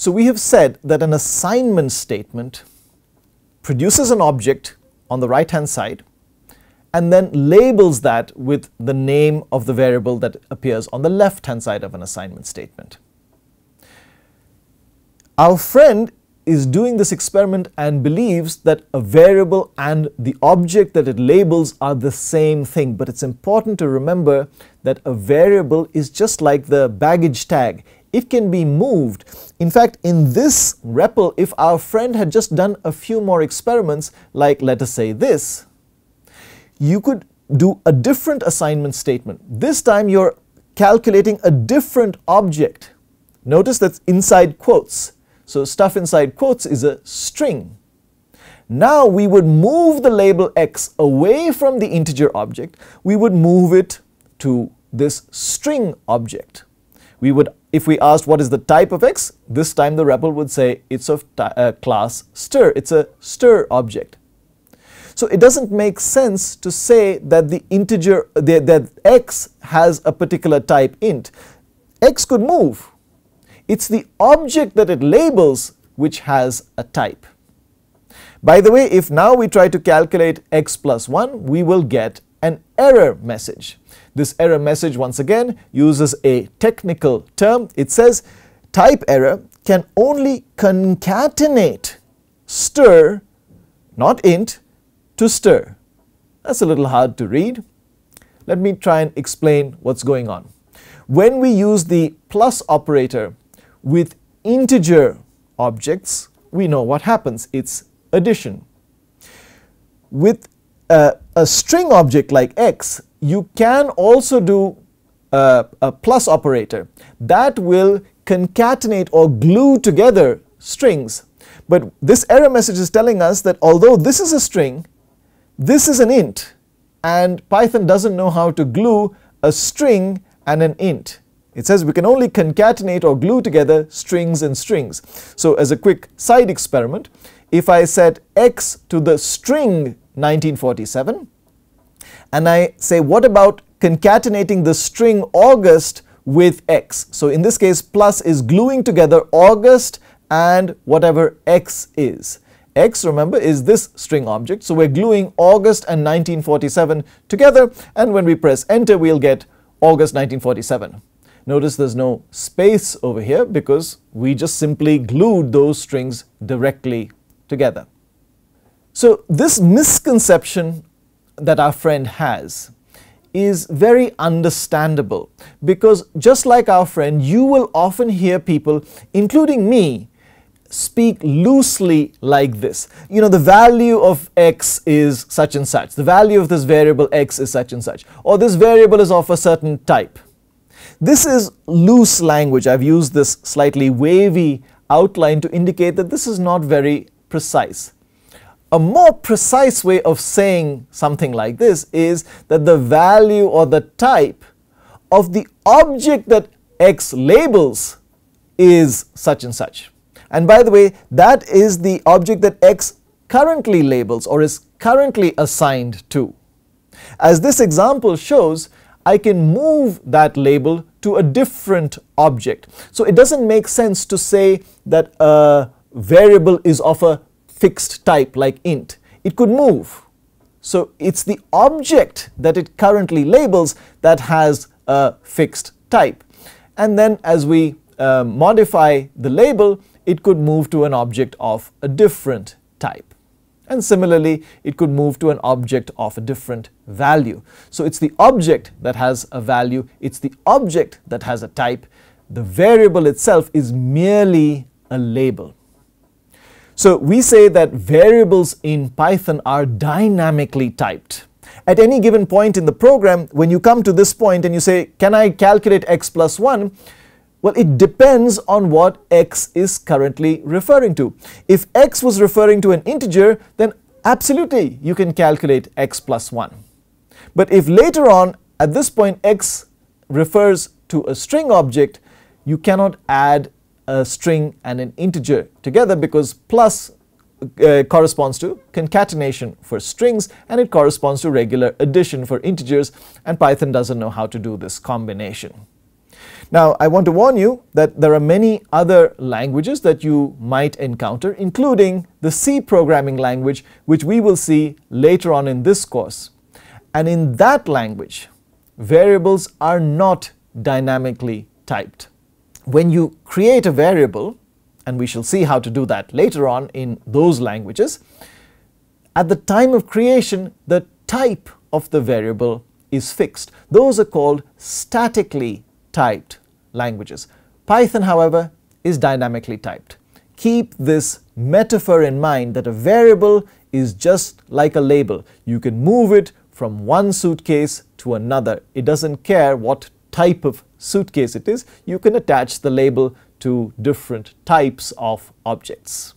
So we have said that an assignment statement produces an object on the right hand side and then labels that with the name of the variable that appears on the left hand side of an assignment statement. Our friend is doing this experiment and believes that a variable and the object that it labels are the same thing. But it's important to remember that a variable is just like the baggage tag. It can be moved. In fact, in this REPL, if our friend had just done a few more experiments, like let us say this, you could do a different assignment statement. This time you're calculating a different object. Notice that's inside quotes. So stuff inside quotes is a string. Now we would move the label x away from the integer object. We would move it to this string object. We would, if we asked what is the type of x, this time the REPL would say it's of uh, class stir. It's a stir object. So it doesn't make sense to say that the integer, that, that x has a particular type int. x could move. It's the object that it labels which has a type. By the way, if now we try to calculate x plus 1, we will get an error message. This error message once again uses a technical term. It says type error can only concatenate stir, not int, to stir. That's a little hard to read. Let me try and explain what's going on. When we use the plus operator with integer objects, we know what happens. It's addition. With uh, a string object like x, you can also do uh, a plus operator that will concatenate or glue together strings. But this error message is telling us that although this is a string, this is an int and Python doesn't know how to glue a string and an int. It says we can only concatenate or glue together strings and strings. So as a quick side experiment, if I set x to the string 1947 and I say what about concatenating the string August with x. So in this case plus is gluing together August and whatever x is x, remember, is this string object. So we're gluing August and 1947 together, and when we press enter, we'll get August 1947. Notice there's no space over here because we just simply glued those strings directly together. So this misconception that our friend has is very understandable because just like our friend, you will often hear people, including me, speak loosely like this. You know, the value of x is such and such. The value of this variable x is such and such. Or this variable is of a certain type. This is loose language. I've used this slightly wavy outline to indicate that this is not very precise. A more precise way of saying something like this is that the value or the type of the object that x labels is such and such. And by the way, that is the object that x currently labels or is currently assigned to. As this example shows, I can move that label to a different object. So it doesn't make sense to say that a variable is of a fixed type like int. It could move. So it's the object that it currently labels that has a fixed type. And then as we uh, modify the label, it could move to an object of a different type. And similarly, it could move to an object of a different value. So it's the object that has a value, it's the object that has a type. The variable itself is merely a label. So we say that variables in Python are dynamically typed. At any given point in the program, when you come to this point and you say, can I calculate x plus 1? Well, it depends on what x is currently referring to. If x was referring to an integer, then absolutely you can calculate x plus 1. But if later on, at this point, x refers to a string object, you cannot add a string and an integer together because plus uh, corresponds to concatenation for strings and it corresponds to regular addition for integers and Python doesn't know how to do this combination. Now, I want to warn you that there are many other languages that you might encounter, including the C programming language, which we will see later on in this course. And in that language, variables are not dynamically typed. When you create a variable, and we shall see how to do that later on in those languages, at the time of creation, the type of the variable is fixed. Those are called statically typed languages. Python, however, is dynamically typed. Keep this metaphor in mind that a variable is just like a label. You can move it from one suitcase to another. It doesn't care what type of suitcase it is. You can attach the label to different types of objects.